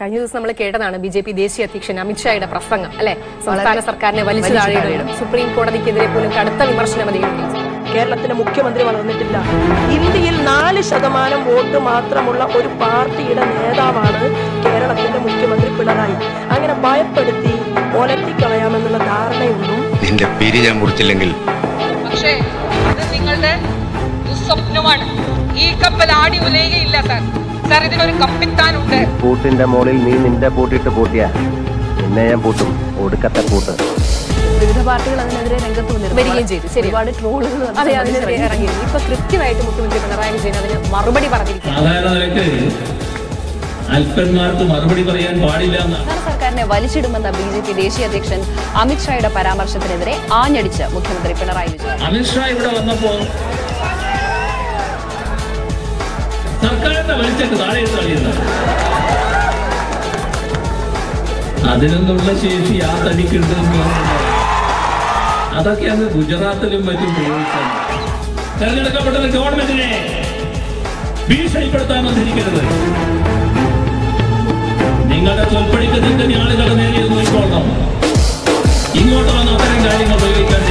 കഴിഞ്ഞ ദിവസം നമ്മൾ കേട്ടതാണ് ബി ജെ പി ദേശീയ അധ്യക്ഷൻ അമിത്ഷായുടെ പ്രസംഗം അല്ലെ? സംസ്ഥാന സർക്കാരിനെ വലിച്ചു താഴെയിടും. സുപ്രീം കോടതിക്കെതിരെ പോലും കടുത്ത വിമർശനം കേരളത്തിലെ മുഖ്യമന്ത്രി വളർന്നിട്ടില്ല. ഇന്ത്യയിൽ നാല് ശതമാനം വോട്ട് മാത്രമുള്ള ഒരു പാർട്ടിയുടെ നേതാവാണ് കേരളത്തിന്റെ മുഖ്യമന്ത്രി പിണറായി. അങ്ങനെ ഭയപ്പെടുത്തി ഒലത്തിക്കളയാമെന്നുള്ള ധാരണയൊന്നും നിന്റെ പിരി ഞാൻ മുറിച്ചില്ലെങ്കിൽ. പക്ഷേ അത് നിങ്ങളുടെ ദുസ്വപ്നമാണ്. ഈ കപ്പൽ ആടി ഉലയുകയില്ല സാർ. സാർ ഇതിനൊരു കപ്പിത്താനുണ്ട്. പൂട്ടിന്റെ മുകളിൽ നീ നിന്റെ പൂട്ടിട്ട് പൂട്ടിയ. പിന്നെ ഞാൻ പൂട്ടും. ഒടുക്കത്തെ പൂട്ട്. വിവിധ പാർട്ടികൾ അതിനെതിരെ രംഗത്ത് വന്നിരുന്നു. വരികയും ചെയ്തു. ശരി. ഒരുപാട് ട്രോളുകൾ അതെ അതിനെതിരെ ഇറങ്ങിയിരുന്നു ഇപ്പൊ കൃത്യമായിട്ട് മുഖ്യമന്ത്രി പിണറായി വിജയൻ അതിന് മറുപടി പറഞ്ഞിരിക്കുന്നു. അല്പന്മാർക്ക് മറുപടി പറയാൻ പാടില്ല സംസ്ഥാന സർക്കാരിനെ വലിച്ചിടുമെന്ന ബി ജെ പി ദേശീയ അധ്യക്ഷൻ അമിത്ഷായുടെ പരാമർശത്തിനെതിരെ ആഞ്ഞടിച്ച് മുഖ്യമന്ത്രി പിണറായി വിജയൻ. അമിത്ഷാ ഇവിടെ വന്നപ്പോ വെച്ചിട്ട് താഴെ എടുത്ത് അതിനൊന്നുള്ള ശേഷി ആ തടിക്കുണ്ടെന്ന് അതൊക്കെ അങ്ങ് ഗുജറാത്തിലും മറ്റും തെരഞ്ഞെടുക്കപ്പെട്ടത് ഗവൺമെന്റിനെ ഭീഷണിപ്പെടുത്താൻ വന്നിരിക്കരുത് നിങ്ങളുടെ തൊൽപ്പടിക്ക് നിന്റെ ആളുകളെ നേരിൽ നോക്കിക്കൊള്ളണം. ഇങ്ങോട്ട് വന്ന അത്തരം കാര്യങ്ങൾ ഉപയോഗിക്കാൻ